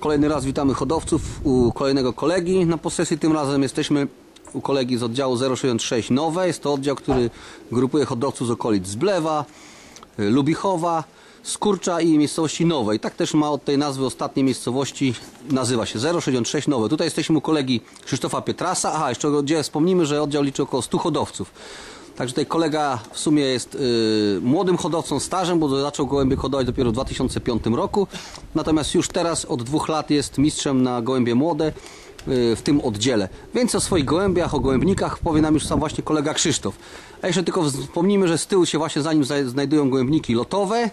Kolejny raz witamy hodowców u kolejnego kolegi na posesji. Tym razem jesteśmy u kolegi z oddziału 066 Nowe. Jest to oddział, który grupuje hodowców z okolic Zblewa, y, Lubichowa, Skurcza i miejscowości Nowej. Tak też ma od tej nazwy ostatniej miejscowości, nazywa się 066 Nowe. Tutaj jesteśmy u kolegi Krzysztofa Pietrasa. Aha, jeszcze oddziale wspomnimy, że oddział liczy około 100 hodowców. Także tutaj kolega w sumie jest y, młodym hodowcą, stażem, bo zaczął gołębie hodować dopiero w 2005 roku. Natomiast już teraz od dwóch lat jest mistrzem na gołębie młode y, w tym oddziale. Więcej o swoich gołębiach, o gołębnikach powie nam już sam właśnie kolega Krzysztof. A jeszcze tylko wspomnimy, że z tyłu się właśnie za nim zna- znajdują gołębniki lotowe,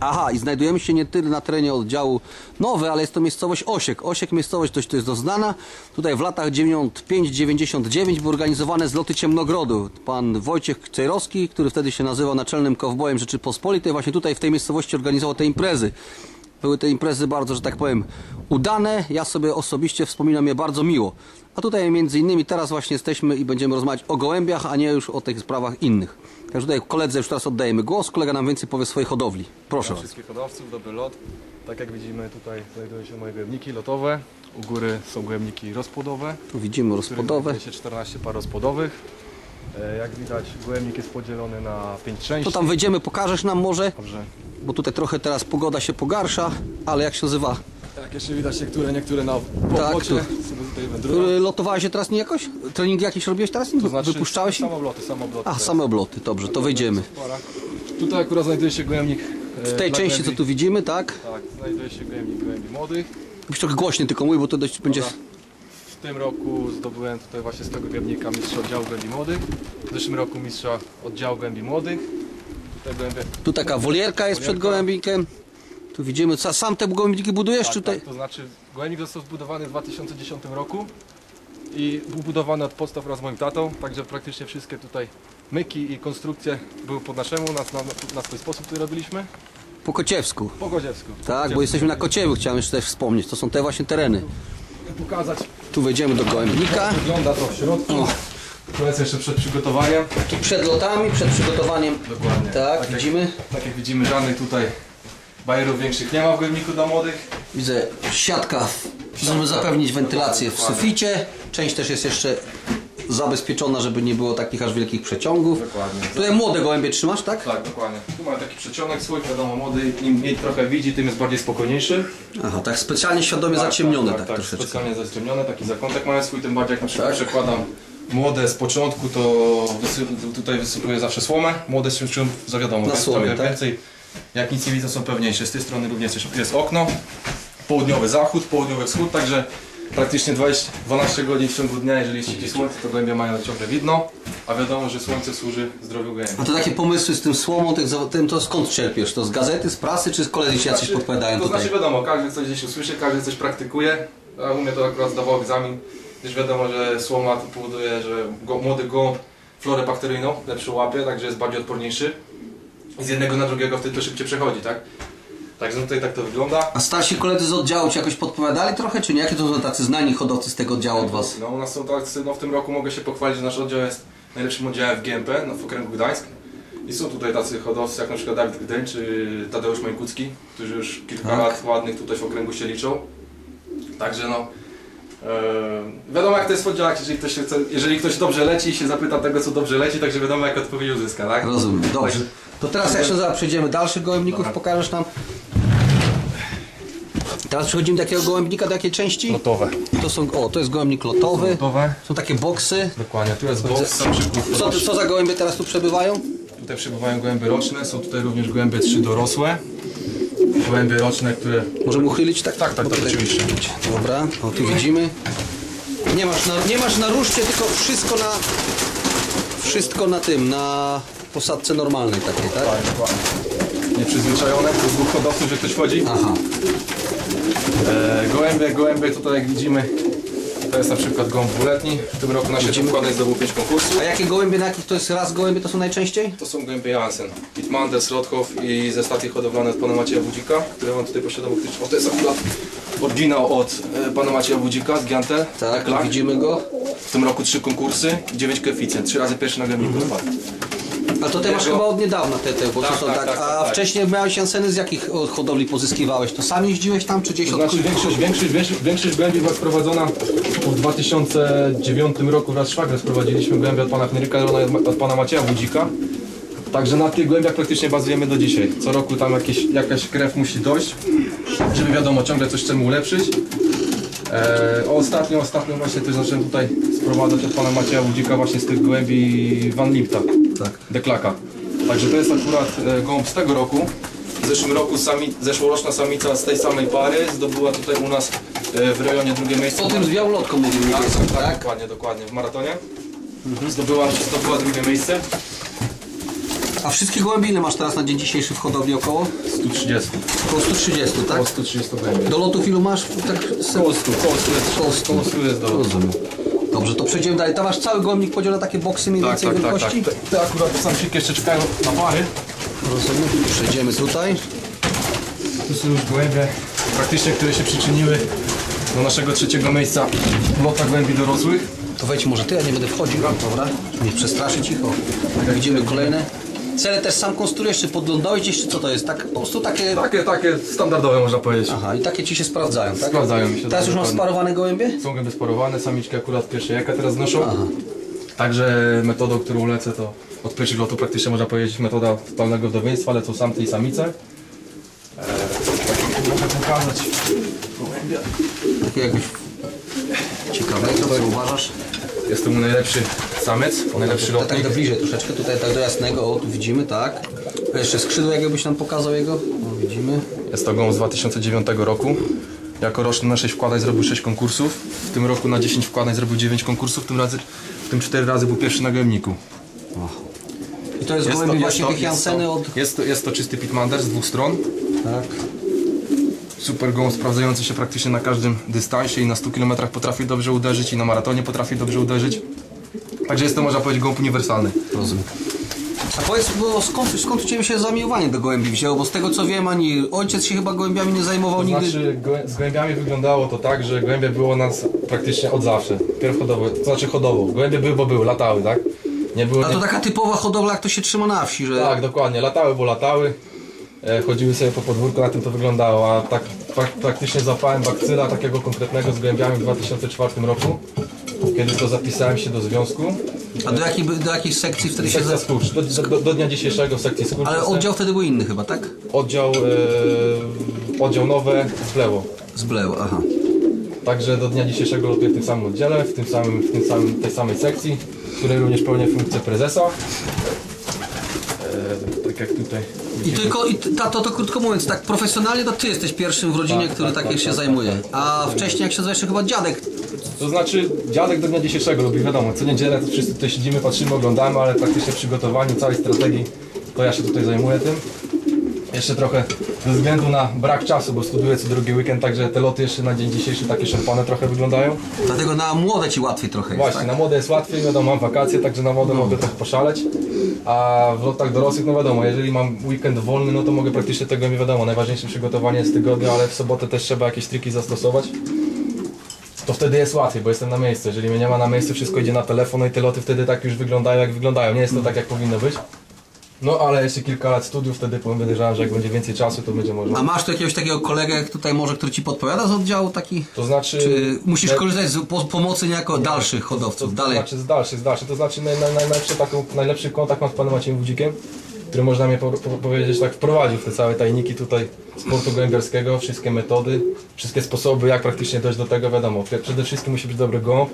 Aha, i znajdujemy się nie tyle na terenie oddziału Nowe, ale jest to miejscowość Osiek. Osiek miejscowość dość to jest doznana. Tutaj w latach 95-99 były organizowane zloty Ciemnogrodu. Pan Wojciech Cejrowski, który wtedy się nazywał naczelnym kowbojem Rzeczypospolitej, właśnie tutaj w tej miejscowości organizował te imprezy. Były te imprezy bardzo, że tak powiem, udane. Ja sobie osobiście wspominam je bardzo miło. A tutaj między innymi teraz właśnie jesteśmy i będziemy rozmawiać o gołębiach, a nie już o tych sprawach innych. Także tutaj koledze już teraz oddajemy głos. Kolega nam więcej powie o swojej hodowli. Proszę Dla wszystkich hodowców, dobry lot. Tak jak widzimy tutaj znajdują się moje gołębniki lotowe. U góry są gołębniki rozpłodowe, Tu widzimy w których rozpodowe. znajduje się 14 par rozpłodowych. E, Jak widać gołębnik jest podzielony na 5 części. To tam wejdziemy, pokażesz nam może, Dobrze. bo tutaj trochę teraz pogoda się pogarsza, ale jak się nazywa? Jak jeszcze widać niektóre, niektóre na Tak, tu. Który lotowałeś się teraz nie jakoś? Treningi jakieś robiłeś teraz? To znaczy Wypuszczałeś? Samobloty, samobloty. A, teraz. same obloty, dobrze, to wejdziemy. Para. Tutaj akurat znajduje się gołębnik e, W tej części, co tu widzimy, tak? Tak, znajduje się gołębnik gołębi młodych. Musisz trochę głośniej tylko mój, bo to dość będzie... W tym roku zdobyłem tutaj właśnie z tego gołębnika mistrza oddziału gołębi młodych. W zeszłym roku mistrza oddziału gołębi młodych. Tutaj. Tu taka wolierka jest przed Wolierka. Tu widzimy, co, sam te gołębniki budujesz, czy Tak, tutaj? tak, to znaczy gołębik został zbudowany w 2010 roku i był budowany od podstaw wraz z moim tatą, także praktycznie wszystkie tutaj myki i konstrukcje były po naszemu, na, na, na swój sposób tutaj robiliśmy. Po Kociewsku. Po Godziewsku. Tak, bo jesteśmy na Kociewu, chciałem jeszcze też wspomnieć. To są te właśnie tereny. pokazać Tu wejdziemy do gołębnika. jak wygląda to w środku. O. To jest jeszcze przed przygotowaniem. Tu przed lotami, przed przygotowaniem. Dokładnie. Tak, jak- widzimy. Tak jak widzimy, żadnych tutaj bajerów większych nie ma w gołębniku dla młodych. Widzę siatka, żeby zapewnić wentylację w suficie. Część też jest jeszcze zabezpieczona, żeby nie było takich aż wielkich przeciągów. Dokładnie. Tutaj młode gołębie trzymasz, tak? Tak, dokładnie. Tu mamy taki przedsionek swój, wiadomo, młody, im mniej trochę widzi, tym jest bardziej spokojniejszy. Aha, tak specjalnie świadomie zaciemnione tak, tak, troszeczkę. specjalnie zaciemnione, taki zakątek mają swój, tym bardziej jak na przykład Tak. przekładam młode z początku, to wysy- tutaj wysypuję zawsze słomę, młode z czym za wiadomo, Na słomie, tak? więcej, jak nic nie widzą są pewniejsze, z tej strony również jest, okno, południowy zachód, południowy wschód, także praktycznie 20, 12 godzin w ciągu dnia, jeżeli jest dzikie słońce, to gołębie mają ciągle widno, a wiadomo, że słońce służy zdrowiu gołębi. A to takie pomysły z tym słomą, tym to skąd czerpiesz? To z gazety, z prasy, czy z koledzy ci jacyś podpowiadają to tutaj? znaczy wiadomo, każdy coś gdzieś usłyszy, każdy coś praktykuje, a u mnie to akurat zdawał egzamin, gdyż wiadomo, że słoma powoduje, że go, młody gołąb florę bakteryjną lepszy łapie, także jest bardziej odporniejszy z jednego na drugiego wtedy to szybciej przechodzi, tak? Także tutaj tak to wygląda. A starsi koledzy z oddziału ci jakoś podpowiadali trochę, czy nie? Jakie to są tacy znani hodowcy z tego oddziału od was? No u nas są tacy, no w tym roku mogę się pochwalić, że nasz oddział jest najlepszym oddziałem w GMP no, w okręgu Gdańsk. I są tutaj tacy hodowcy jak na przykład Dawid Gdyń czy Tadeusz Majkucki, którzy już kilka Tak. lat ładnych tutaj w okręgu się liczą. Także no, e, wiadomo jak to jest w oddziałach, jeżeli ktoś, chce, jeżeli ktoś dobrze leci i się zapyta tego co dobrze leci, także wiadomo jak odpowiedź uzyska, tak? Rozumiem, dobrze. Także- To teraz jeszcze zaraz przejdziemy dalszych gołębników, pokażesz nam. Teraz przechodzimy do jakiego gołębnika, do jakiej części? Lotowe. To są, o, to jest gołębnik lotowy. Lotowe. Są takie boksy. Dokładnie, tu jest przykład. Co, co za gołębie teraz tu przebywają? Tutaj przebywają gołębie roczne, są tutaj również gołębie trzy dorosłe. Gołębie roczne, które Możemy uchylić tak? Tak, tak, tak, oczywiście. Dobra, o tu widzimy. Nie masz na, nie masz na ruszcie, tylko wszystko na wszystko na tym, na posadce normalnej takiej, tak? Tak. Nieprzyzwyczajone, to dwóch hodowców, że ktoś wchodzi. Aha. E, gołębie, gołębie tutaj jak widzimy, to jest na przykład gołąb dwuletni. W tym roku na się wkładać zdobył 5 konkursów. A jakie gołębie, na jakich to jest raz gołębie to są najczęściej? To są gołębie Jansen, Pitmanders, Rothoff i ze stacji hodowlane od pana Macieja Budzika, które on tutaj posiadał faktycznie. O, to jest akurat oryginał od e, pana Macieja Budzika z Giantel. Tak, Klak. widzimy go. W tym roku trzy konkursy, 9 koeficjent, trzy razy pierwszy na gołębniku spadł. A to ty masz chyba od niedawna te, te bo Tak, to są tak, tak, tak, a tak, tak. wcześniej miałeś anseny z jakich od hodowli pozyskiwałeś? To sam jeździłeś tam, czy gdzieś To od znaczy większość, większość, większość, większość głębi była sprowadzona w 2009 roku wraz z szwagrem sprowadziliśmy głębie od pana Henryka i od pana Macieja Budzika. Także na tych głębiach praktycznie bazujemy do dzisiaj. Co roku tam jakieś, jakaś krew musi dojść, żeby wiadomo, ciągle coś chcemy ulepszyć. E, ostatnio, ostatnio właśnie też zacząłem tutaj sprowadzać od pana Macieja Budzika właśnie z tych głębi Van Lipta. Tak. Deklaka. Także to jest akurat e, gołąb z tego roku. W zeszłym roku sami, zeszłoroczna samica z tej samej pary zdobyła tutaj u nas e, w rejonie drugie miejsce. O tym z białolotką mówimy tak, tak, tak, dokładnie, dokładnie. W maratonie. Zdobyła, zdobyła drugie miejsce. A wszystkie gołębie ile masz teraz na dzień dzisiejszy w hodowli około? 130. Około 130, tak? Około 130 głębi. Do lotów ilu masz? Tak, Koło 100, koło 100 jest, Koło 100. koło 100 jest do Rozumiem. Dobrze, to przejdziemy dalej. Tam masz cały gołębnik podzielony na takie boksy mniej Tak, więcej tak, tak, tak. wielkości? Te, te akurat samczyki jeszcze czekają na pary. Rozumiem. Przejdziemy tutaj. Tu są już gołębie praktycznie, które się przyczyniły do naszego trzeciego miejsca w lotach głębi dorosłych. To wejdź może ty, ja nie będę wchodził. Dobra, nie przestraszyć ich. O. Tak, widzimy kolejne. Cele też sam konstruujesz, czy podglądałeś gdzieś, czy co to jest? Tak, po prostu takie... Takie, takie standardowe można powiedzieć. Aha, i takie ci się sprawdzają, tak? Sprawdzają mi się. Teraz już masz dokładnie. sparowane gołębie? Są gęby sparowane, samiczki akurat pierwsze jajka teraz znoszą. Aha. Także metodą, którą lecę to od pierwszych lotów praktycznie można powiedzieć metoda totalnego wdowieństwa, lecą samce i samice. Eee, tak mogę pokazać. Gołębia. Takie jakieś ciekawego, co uważasz? Jest to mój najlepszy samiec, najlepszy Tak, tak lotnik. do bliżej troszeczkę, tutaj tak do jasnego, o tu widzimy, tak. Jeszcze skrzydło jakbyś nam pokazał jego? O, widzimy. Jest to gąb z 2009 roku. Jako roczny na 6 wkładań zrobił 6 konkursów. W tym roku na 10 wkładań zrobił 9 konkursów, w tym, razy, w tym 4 razy był pierwszy na gębniku. I to jest, gołębi właśnie tych Janseny od... jest, to, jest to czysty pitmander z dwóch stron. Tak. Super gołąb sprawdzający się praktycznie na każdym dystansie i na 100 km potrafi dobrze uderzyć i na maratonie potrafi dobrze uderzyć. Także jest to można powiedzieć gołąb uniwersalny. Rozumiem. A powiedz, bo skąd, skąd u Ciebie się zamiłowanie do gołębi wzięło? Bo z tego co wiem, ani ojciec się chyba gołębiami nie zajmował To nigdy. znaczy gołę- z gołębiami wyglądało to tak, że gołębie było nas praktycznie od zawsze. Pierw hodowo, to znaczy hodowo. Gołębie były, bo były, latały, tak? Nie było... A Nie... to taka typowa hodowla, jak to się trzyma na wsi, że... Tak, dokładnie. Latały, bo latały. E, chodziły sobie po podwórku, na tym to wyglądało. A tak prak- praktycznie złapałem bakcyla takiego konkretnego z gołębiami w 2004 roku. Kiedy to zapisałem się do związku. A do jakiej, do jakiej sekcji wtedy się... Sekcja skurcz. Do, do, do dnia dzisiejszego sekcji skurcz. Ale oddział wtedy był inny chyba, tak? Oddział, e, oddział nowe z lewo. Z Bleł, aha. Także do dnia dzisiejszego lotuję w tym samym oddziale, w tym samym, w tym samym, tej samej sekcji, w której również pełnię funkcję prezesa. E, tak jak tutaj. I tylko, i tato, to krótko mówiąc, tak profesjonalnie to Ty jesteś pierwszym w rodzinie, Tak, który tak, takim tak, się tak, zajmuje. A wcześniej, jak się nazywa jeszcze chyba dziadek, To znaczy dziadek do dnia dzisiejszego lubi, wiadomo, co niedzielę to wszyscy tutaj siedzimy, patrzymy, oglądamy, ale praktycznie w przygotowaniu całej strategii to ja się tutaj zajmuję tym. Jeszcze trochę ze względu na brak czasu, bo studiuję co drugi weekend, także te loty jeszcze na dzień dzisiejszy takie szarpane trochę wyglądają. dlatego na młode Ci łatwiej trochę jest, Właśnie, tak? na młode jest łatwiej, wiadomo, mam wakacje, także na młode mogę trochę poszaleć. A w lotach dorosłych, no wiadomo, jeżeli mam weekend wolny, no to mogę praktycznie tego nie wiadomo. Najważniejsze przygotowanie jest tygodnia, ale w sobotę też trzeba jakieś triki zastosować. To wtedy jest łatwiej, bo jestem na miejscu. Jeżeli mnie nie ma na miejscu, wszystko idzie na telefon, no i te loty wtedy tak już wyglądają, jak wyglądają. Nie jest to tak, jak powinno być. No ale jeszcze kilka lat studiów, wtedy podejrzewam, że jak będzie więcej czasu, to będzie można. A masz tu jakiegoś takiego kolegę tutaj może, który Ci podpowiada z oddziału taki? To znaczy... Czy musisz jak- korzystać z po, pomocy niejako dalszych hodowców? To Dalej. znaczy z dalszych, z dalszych. To znaczy naj, naj, najlepszy, taką, najlepszy kontakt mam z panem Maciejem Wudzikiem, który można mnie po, po, powiedzieć tak wprowadził w te całe tajniki tutaj sportu gołębiarskiego, wszystkie metody, wszystkie sposoby jak praktycznie dojść do tego, wiadomo. Przede wszystkim musi być dobry gąb,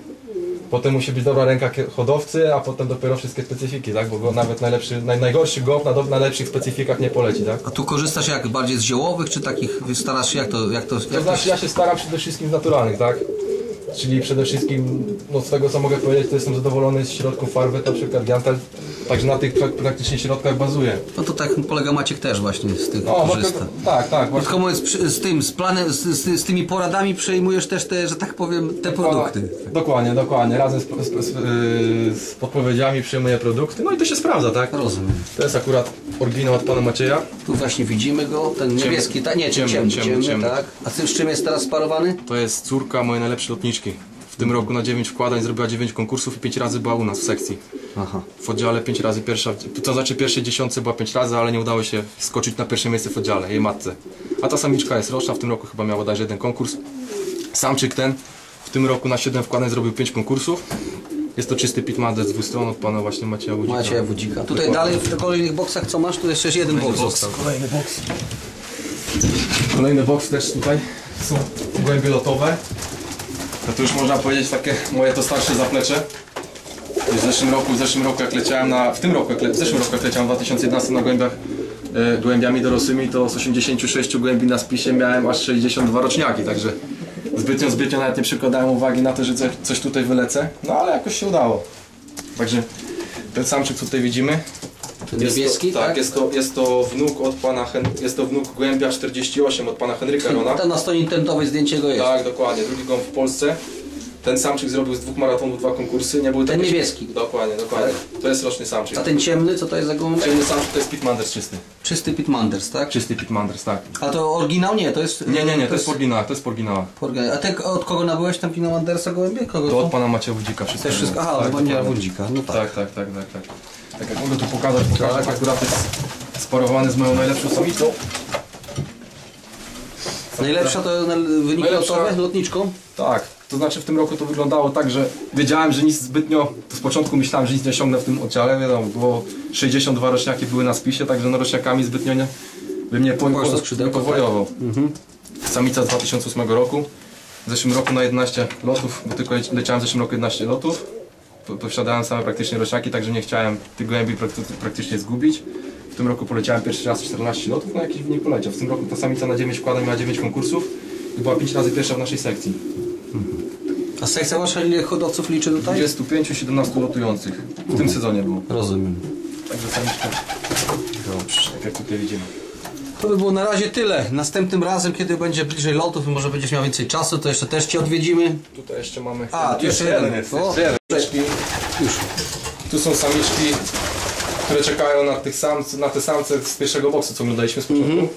potem musi być dobra ręka hodowcy, a potem dopiero wszystkie specyfiki, tak? Bo go, nawet najlepszy, naj, najgorszy gąb na, na lepszych specyfikach nie poleci, tak? A tu korzystasz jak bardziej z ziołowych, czy takich starasz się jak to, jak to, jak to znaczy ja się staram przede wszystkim z naturalnych, tak? Czyli przede wszystkim, no z tego co mogę powiedzieć, to jestem zadowolony z środków farby, na przykład Gantel, także na tych prak- praktycznie środkach bazuję. No to tak polega Maciek też właśnie z tych No, korzysta. właśnie- tak, tak. Krótko mówiąc, przy, z tym, z planem, z, z, z tymi poradami przejmujesz też te, że tak powiem, te produkty. Dokładnie, dokładnie. Razem z, z, z, z podpowiedziami przyjmuję produkty, no i to się sprawdza, tak? Rozumiem. To jest akurat oryginał od pana Macieja. Tu właśnie widzimy go, ten niebieski, tak? Nie, ciemny, Ciemny, ciemny, ciemny, ciemny, ciemny. tak. A ty z czym jest teraz sparowany? To jest córka mojej najlepszej lotniczki. W tym roku na 9 wkładań zrobiła 9 konkursów i 5 razy była u nas w sekcji. Aha. W oddziale 5 razy pierwsza, to znaczy pierwszej dziesiątce była 5 razy, ale nie udało się skoczyć na pierwsze miejsce w oddziale, jej matce. A ta samiczka jest roczna, w tym roku chyba miała bodajże jeden konkurs. Samczyk ten w tym roku na 7 wkładań zrobił 5 konkursów. Jest to czysty pitmander z dwóch stron od pana właśnie Macieja Łudzika. Macie Wudzika. Tutaj dalej w kolejnych boksach co masz? Tu jeszcze jest jeden boks został. Kolejny boks. Kolejny boks też tutaj są głębie lotowe. No to już można powiedzieć takie moje to starsze zaplecze. W zeszłym roku, w zeszłym roku jak leciałem na, w tym roku, jak le, w zeszłym roku jak leciałem w 2011 na głębiach e, głębiami dorosłymi, to z 86 głębi na spisie miałem aż 62 roczniaki, także zbytnio, zbytnio nawet nie przykładałem uwagi na to, że coś, tutaj wylecę, no ale jakoś się udało. Także ten samczyk co tutaj widzimy, Ten jest niebieski, tak? tak? Jest to, jest to wnuk od pana Hen, jest to wnuk głębia 48 od pana Henryka Rona. Tam na stronie intentowej zdjęcie go jest. Tak, dokładnie. Drugi gąb w Polsce. Ten samczyk zrobił z dwóch maratonów dwa konkursy. Nie był Ten niebieski. Dokładnie, dokładnie. To jest roczny samczyk. A ten ciemny, co to jest za gołąb? Ciemny samczyk to jest Pitmanders czysty. Czysty Pitmanders, tak? Czysty Pitmanders, tak. A to oryginał? Nie, to jest... Nie, nie, nie, to jest oryginał, to jest oryginał. A ty od kogo nabyłeś ten Pitmandersa gołębie? Kogo To od pana Macieja Wudzika wszystko. Też wszystko, aha, tak, tak, Maciej dokładnie. Wudzika, no tak. Tak, tak, tak, tak, tak. Tak jak mogę tu pokazać, pokażę, akurat jest sparowany z moją najlepszą samicą. Najlepsza to na wyniki Najlepsza- lotowe lotniczką? Tak, to znaczy w tym roku to wyglądało tak, że wiedziałem, że nic zbytnio, to z początku myślałem, że nic nie osiągnę w tym oddziale, wiadomo, było 62 roczniaki były na spisie, także no roczniakami zbytnio nie, bym nie po, nie powojował. Samica z 2008 roku, w zeszłym roku na 11 lotów, bo tylko leci- leciałem w zeszłym roku 11 lotów, po- posiadałem same praktycznie roczniaki, także nie chciałem tych prakty- praktycznie zgubić. W tym roku poleciałem pierwszy raz 14 lotów, no jakiś wynik poleciał. W tym roku ta samica na 9 wkładań miała 9 konkursów i była 5 razy pierwsza w naszej sekcji. A sekcja wasza ile hodowców liczy tutaj? 25-17 lotujących. W tym sezonie było. Rozumiem. Także samiczka, Dobrze. tak jak tutaj widzimy. To by było na razie tyle. Następnym razem, kiedy będzie bliżej lotów i może będziesz miał więcej czasu, to jeszcze też Cię odwiedzimy. Tutaj jeszcze mamy... A, tu jeszcze jeden. jest. O, Jeszcze jeden. Samiczki. Już. Tu są samiczki, które czekają na, tych samc, na te samce z pierwszego boksu, co oglądaliśmy z początku. Mhm.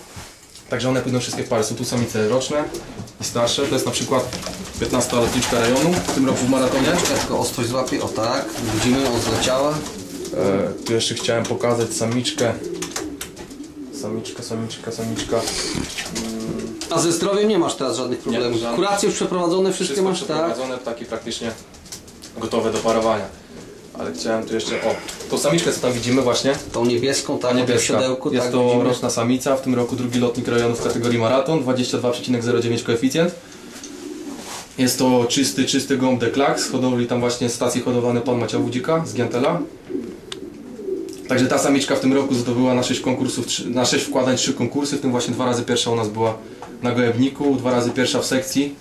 Także one pójdą wszystkie w pary. Są tu samice roczne i starsze. To jest na przykład 15 lotniczka rejonu w tym roku w maratonie. Tylko ostrość złapię, o tak. Widzimy, on zleciała. E, tu jeszcze chciałem pokazać samiczkę. Samiczka, samiczka, samiczka. A ze zdrowiem nie masz teraz żadnych problemów. żadnych. Kuracje już przeprowadzone, wszystkie Wszystko masz, tak? przeprowadzone, ptaki praktycznie gotowe do parowania. Ale chciałem tu jeszcze, o, tą samiczkę co tam widzimy właśnie, Tą niebieską, ta tak, niebieska. w siodełku, Jest tak, to widzimy. roczna samica, w tym roku drugi lotnik rejonu w kategorii maraton, 22,09 koeficjent. Jest to czysty, czysty gąb de Klax, hodowli tam właśnie stacji hodowlany pan Macia Wudzika z Giantela. Także ta samiczka w tym roku zdobyła na 6 konkursów, na 6 wkładań 3 konkursy, w tym właśnie dwa razy pierwsza u nas była na gołębniku, dwa razy pierwsza w sekcji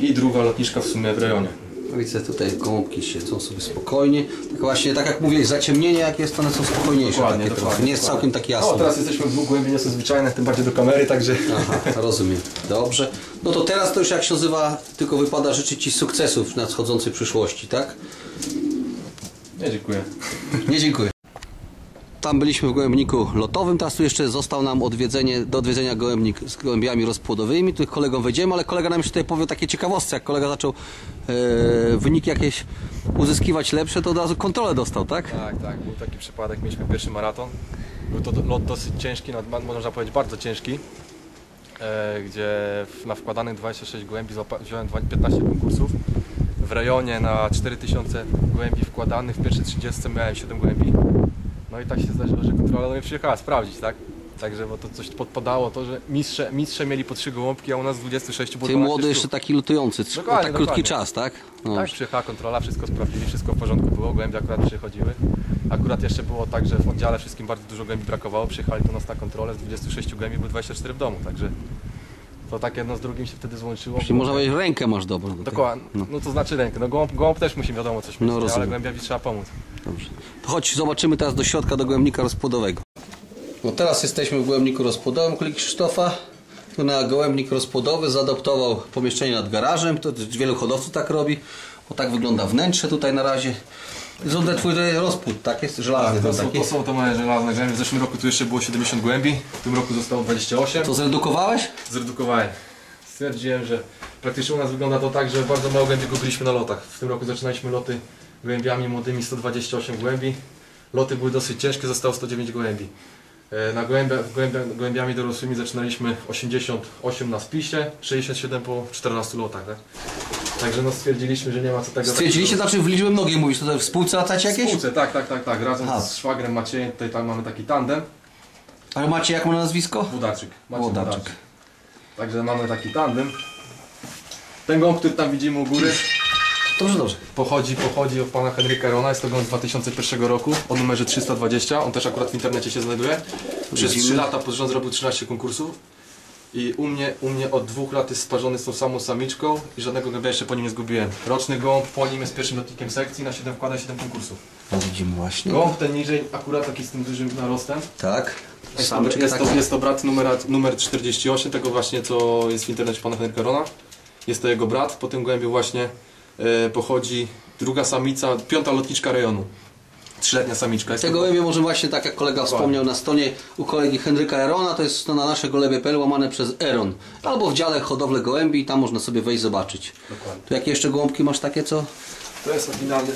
i druga lotniczka w sumie w rejonie. Widzę tutaj gołąbki siedzą sobie spokojnie. Tak właśnie, tak jak mówię, zaciemnienie jak jest, to one są spokojniejsze. takie trochę. Nie jest całkiem tak jasne. No teraz jesteśmy w głębi, nie są zwyczajne, tym bardziej do kamery, także... Aha, rozumiem. Dobrze. No to teraz to już jak się nazywa, tylko wypada życzyć Ci sukcesów w nadchodzącej przyszłości, tak? Nie, dziękuję. Nie dziękuję. Tam byliśmy w gołębniku lotowym, teraz tu jeszcze został nam odwiedzenie, do odwiedzenia gołębnik z gołębiami rozpłodowymi. Tu kolegą wejdziemy, ale kolega nam jeszcze tutaj powie takie ciekawostki. Jak kolega zaczął e, wyniki jakieś uzyskiwać lepsze, to od razu kontrolę dostał, tak? Tak, tak, był taki przypadek, mieliśmy pierwszy maraton. Był to lot dosyć ciężki, no, można powiedzieć bardzo ciężki, e, gdzie na wkładanych 26 gołębi wziąłem dwa- 15 konkursów. W rejonie na 4000 gołębi wkładanych, w pierwszej 30 miałem 7 gołębi. No i tak się zdarzyło, że kontrola do mnie przyjechała sprawdzić, tak? Także bo to coś podpadało to, że mistrze, mistrze mieli po 3 gołąbki, a u nas z 26 było Ty 12 młody sztuk. jeszcze taki lutujący, tr- Dokładnie, tak krótki dokładnie. czas, tak? No. Tak, przyjechała kontrola, wszystko sprawdzili, wszystko w porządku było, głębie akurat przychodziły. Akurat jeszcze było tak, że w oddziale wszystkim bardzo dużo głębi brakowało, przyjechali do nas na kontrolę, z 26 głębi były 24 w domu, także to tak jedno z drugim się wtedy złączyło. Czyli można powiedzieć, rękę masz dobrą. do tego. Dokładnie, no. to znaczy rękę, no gołąb, gołąb też musi wiadomo coś mieć, No, ale głębiawi trzeba pomóc. Dobrze. To chodź, zobaczymy teraz do środka, do gołębnika rozpłodowego. No teraz jesteśmy w gołębniku rozpłodowym kolegi Krzysztofa. Tu na gołębnik rozpłodowy zaadoptował pomieszczenie nad garażem. To wielu hodowców tak robi. O tak wygląda wnętrze tutaj na razie. Zresztą twój rozpłód, tak? Jest żelazny to, ten są, taki. to są to moje żelazne w zeszłym roku tu jeszcze było 70 głębi, w tym roku zostało 28. To zredukowałeś? Zredukowałem. stwierdziłem, że praktycznie u nas wygląda to tak, że bardzo mało głębi gubiliśmy na lotach. W tym roku zaczynaliśmy loty gołębiami młodymi 128 głębi. Loty były dosyć ciężkie, zostało 109 gołębi. E, Na gołębia, gołębia, gołębiami dorosłymi zaczynaliśmy 88 na spisie, 67 po 14 lotach. Tak? Także no stwierdziliśmy, że nie ma co tego Stwierdziliście, znaczy w liczbę mnogiej mówisz, to w spółce latacie jakieś? Spółce, tak, tak, tak, tak. Razem Aha. z szwagrem Maciejem, tutaj tam mamy taki tandem. Ale macie jak ma na nazwisko? Budaczyk. Maciej Wodarczyk. Budaczyk. Także mamy taki tandem. Ten gąb, który tam widzimy u góry, Dobrze, dobrze. pochodzi, pochodzi od pana Henryka Rona. Jest to gąb z 2001 roku o numerze 320. On też akurat w internecie się znajduje. Przez Widzimy. 3 lata pod rząd zrobił 13 konkursów. I u mnie, u mnie od dwóch lat jest sparzony z tą samą samiczką i żadnego gębia jeszcze po nim nie zgubiłem. Roczny gąb po nim jest pierwszym lotnikiem sekcji, na 7 wkłada 7 konkursów. No widzimy właśnie. Gąb ten niżej, akurat taki z tym dużym narostem. Tak. Jest to, jest, to, jest to brat numer, numer 48, tego właśnie co jest w internecie pana Henryka Rona. Jest to jego brat, po tym gołębiu właśnie pochodzi druga samica, piąta lotniczka rejonu. Trzyletnia samiczka. Jest Te to, gołębie może właśnie tak jak kolega wspomniał na stronie u kolegi Henryka Erona, to jest to na nasze gołębie.pl łamane przez Eron. Albo w dziale hodowle gołębi, tam można sobie wejść zobaczyć. Dokładnie. Tu jakie jeszcze gołąbki masz takie co? to jest oryginalny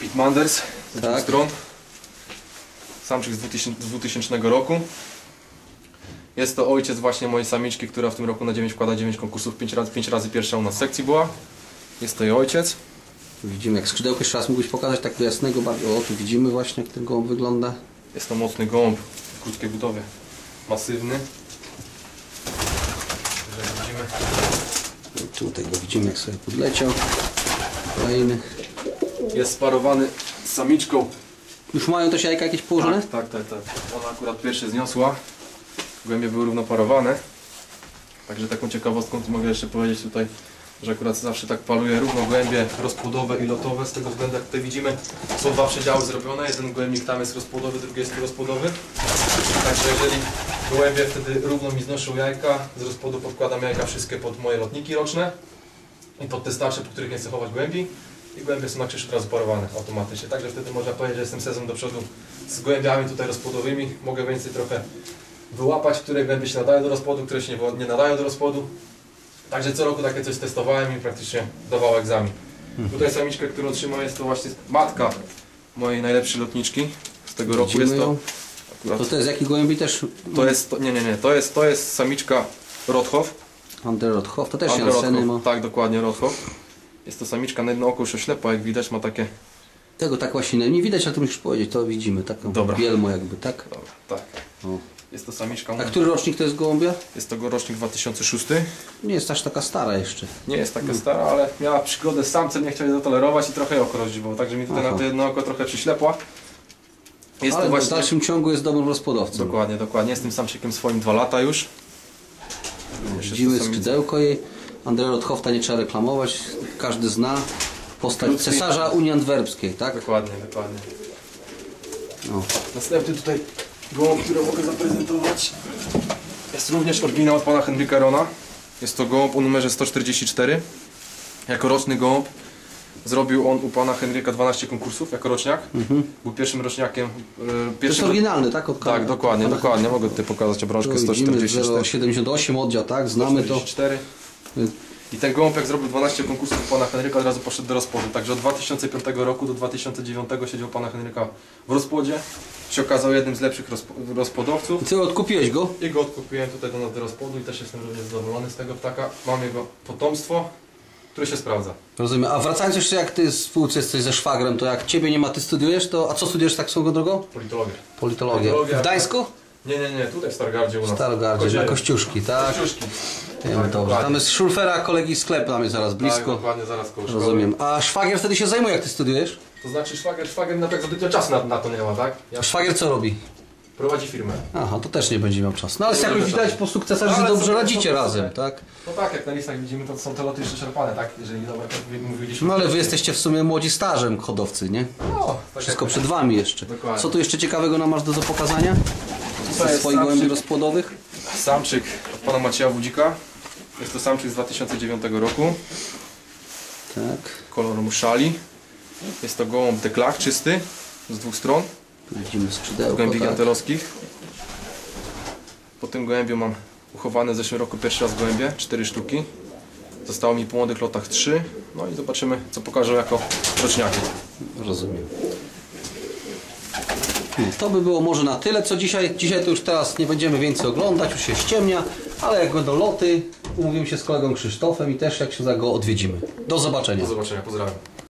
Pitmanders z dwóch Tak. stron. Samczyk z 2000, z 2000 roku. Jest to ojciec właśnie mojej samiczki, która w tym roku na 9 wkłada 9 konkursów, 5 razy, 5 razy pierwsza u nas w sekcji była. Jest to jej ojciec. Widzimy jak skrzydełko, jeszcze raz mógłbyś pokazać tak do jasnego bardziej. O, tu widzimy właśnie jak ten gołąb wygląda. Jest to mocny gołąb w krótkiej budowie. Masywny. Widzimy. Tutaj go widzimy jak sobie podleciał. Fajny. Jest sparowany z samiczką. Już mają też jajka jakieś położone? Tak, tak, tak, tak. Ona akurat pierwszy zniosła. Głębie były równo parowane. Także taką ciekawostką tu mogę jeszcze powiedzieć tutaj, że akurat zawsze tak paluję równo głębie rozpłodowe i lotowe, z tego względu jak tutaj widzimy są dwa przedziały zrobione, jeden głębnik tam jest rozpłodowy, drugi jest rozpłodowy. Także jeżeli gołębie wtedy równo mi znoszą jajka, z rozpłodu podkładam jajka wszystkie pod moje lotniki roczne i pod te starsze, po których nie chcę chować głębi i głębie są na krzyż parowane automatycznie. Także wtedy można powiedzieć, że jestem sezon do przodu z gołębiami tutaj rozpłodowymi. Mogę więcej trochę wyłapać, które głębie się nadają do rozpłodu, które się nie nadają do rozpłodu. Także co roku takie coś testowałem i praktycznie dawało egzamin. Tutaj samiczkę, którą trzymam jest to właśnie matka mojej najlepszej lotniczki z tego roku. Widzimy Jest to ją. akurat, To to jest jaki gołębi też? to jest, to, nie, nie, nie, to jest, to jest samiczka Rothoff. Underrothoff, to też Andre Janseny ma. Rothoff. Tak, dokładnie Rothoff. Jest to samiczka na jedno oko już oślepa, jak widać ma takie... Tego tak właśnie nie widać, ale to musisz powiedzieć, to widzimy, taką Dobra. bielmo jakby, tak? Dobra, tak. O. Jest to samiczka, A który rocznik to jest gołąbia? jest to rocznik 2006. Nie jest aż taka stara jeszcze. Nie jest taka stara, ale miała przygodę z samcem, nie chciał jej zatolerować i trochę jej oko rozdziwował, także mi tutaj Aha. na to jedno oko trochę przyślepła. Jest Ale to w właśnie... dalszym ciągu jest dobrym rozpodowcą. Dokładnie, dokładnie. Jestem samczykiem swoim dwa lata już. Widzimy skrzydełko jej. Andrea Rothhofta nie trzeba reklamować, każdy zna. Postać cesarza Unii Antwerpskiej, tak? Dokładnie, dokładnie. O. Następny tutaj gołąb, który mogę zaprezentować. Jest również oryginał od pana Henryka Rona. Jest to gołąb o numerze 144. Jako roczny gołąb zrobił on u pana Henryka 12 konkursów jako roczniak. Był pierwszym roczniakiem. e, To jest Pierwszym... oryginalny, tak? Od Tak, dokładnie, dokładnie. Mogę tutaj pokazać obrączkę Tu widzimy 144. 078 oddział, tak? Znamy to. 144. I ten gołąb jak zrobił 12 konkursów pana Henryka od razu poszedł do rozpłodu. Także od 2005 roku do 2009 siedział pana Henryka w rozpłodzie. Się okazał jednym z lepszych rozpo- rozpłodowców. I co, odkupiłeś go? I go odkupiłem tutaj do nas do rozpłodu i też jestem również zadowolony z tego ptaka. Mam jego potomstwo, które się sprawdza. Rozumiem. A wracając jeszcze, jak ty w spółce jesteś ze szwagrem, to jak ciebie nie ma, ty studiujesz, to a co studiujesz tak swoją drogą? Politologię. Politologię. Politologia. W Gdańsku? Nie, nie, nie, tutaj w Stargardzie u nas. W Starogardzie, na Koziele. Kościuszki, tak? Kościuszki. Wiemy, Tak, dobrze. Tam jest szulfera kolegi sklep, tam jest zaraz Tak, blisko. dokładnie, zaraz koło szkoły. Rozumiem. A szwagier wtedy się zajmuje, jak ty studiujesz? To znaczy szwagier, szwagier na tak zbytnio czasu na, na to nie ma, tak? Ja Szwagier co robi? prowadzi firmę. Aha, to też nie będzie miał czasu. No ale jakoś widać po sukcesach, że Ale dobrze są- radzicie są- razem, tak? No tak, jak na listach widzimy, to są te loty jeszcze czerpane, tak? Jeżeli dobra, jak mówiliśmy. No ale wy jesteście w sumie młodzi stażem hodowcy, nie? No, tak Wszystko jak- przed wami jeszcze. Dokładnie. Co tu jeszcze ciekawego nam masz do pokazania? To Ze jest swoich gołębi samczyk, rozpłodowych? samczyk od pana Macieja Wudzika. Jest to samczyk z 2009 roku. Tak. Kolor muszali. Jest to gołąb deklach czysty z dwóch stron. Widzimy skrzydełko, Gołębi tak. Po tym gołębiu mam uchowane w zeszłym roku pierwszy raz gołębie, 4 sztuki. Zostało mi po młodych lotach 3. No i zobaczymy, co pokażą jako roczniaki. Rozumiem. No, To by było może na tyle, co dzisiaj. Dzisiaj to już teraz nie będziemy więcej oglądać, już się ściemnia, ale jak będą loty, umówimy się z kolegą Krzysztofem i też jak się za go odwiedzimy. Do zobaczenia. Do zobaczenia, pozdrawiam.